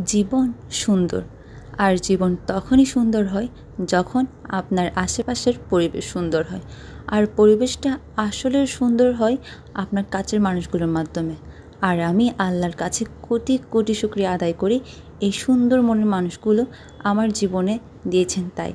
জীবন সুন্দর। আর জীবন তখনই সুন্দর হয় যখন আপনার আশেপাশের পরিবেশ সুন্দর হয়। আর পরিবেশটা আসলে সুন্দর হয় আপনার কাছের মানুষগুলোর মাধ্যমে। আর আমি আল্লাহর কাছে কোটি কোটি শুক্রিয়া আদায় করি এই সুন্দর মনের মানুষগুলো আমার জীবনে দিয়েছেন তাই।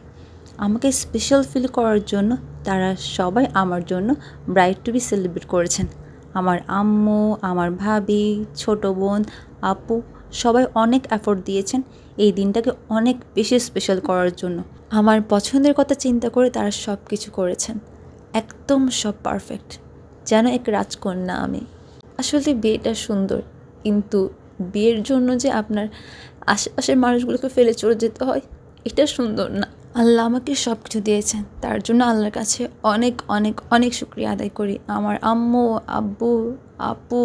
আমাকে স্পেশাল ফিল করার জন্য তারা সবাই আমার জন্য ব্রাইট টু বি সেলিব্রেট করেছেন। আমার আম্মু, আমার ভাবি, ছোট বোন, আপু সবাই অনেক এফোর্ট দিয়েছেন এই দিনটাকে অনেক বেশি স্পেশাল করার জন্য। আমার পছন্দের কথা চিন্তা করে তারা সব কিছু করেছেন। একদম সব পারফেক্ট যেন এক রাজকন্যা আমি। আসলে বিয়েটা সুন্দর, কিন্তু বিয়ের জন্য যে আপনার আশেপাশের মানুষগুলোকে ফেলে চলে যেতে হয়, এটা সুন্দর না। আল্লাহ আমাকে সব কিছু দিয়েছেন। তার জন্য আল্লাহর কাছে অনেক অনেক অনেক শুক্রিয়া আদায় করি। আমার আম্মু, আব্বু, আপু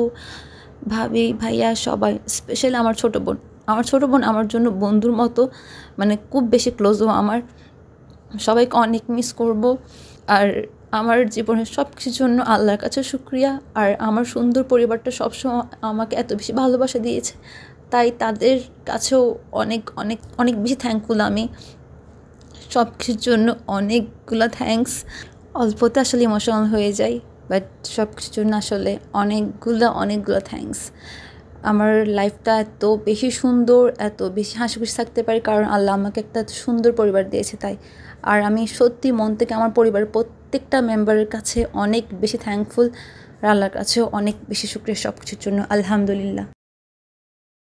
ভাবি, ভাইয়া, সবাই স্পেশালি আমার ছোটো বোন। আমার ছোটো বোন আমার জন্য বন্ধুর মতো মানে খুব বেশি ক্লোজও আমার। সবাইকে অনেক মিস করব। আর আমার জীবনের সব কিছুর জন্য আল্লাহর কাছে শুক্রিয়া। আর আমার সুন্দর পরিবারটা সবসময় আমাকে এত বেশি ভালোবাসা দিয়েছে। তাই তাদের কাছেও অনেক অনেক অনেক বেশি থ্যাঙ্কফুল আমি। সব কিছুর জন্য অনেকগুলো থ্যাঙ্কস অল্পতে আসলে ইমোশনাল হয়ে যাই। বাট সব কিছুর জন্য আসলে অনেকগুলো অনেকগুলো থ্যাংকস আমার লাইফটা এত বেশি সুন্দর, এত বেশি হাসিখুশি থাকতে পারি, কারণ আল্লাহ আমাকে একটা সুন্দর পরিবার দিয়েছে তাই। আর আমি সত্যি মন থেকে আমার পরিবারের প্রত্যেকটা মেম্বারের কাছে অনেক বেশি থ্যাংকফুল আর আল্লাহর কাছেও অনেক বেশি শুক্রিয়া সব কিছুর জন্য, আলহামদুলিল্লাহ।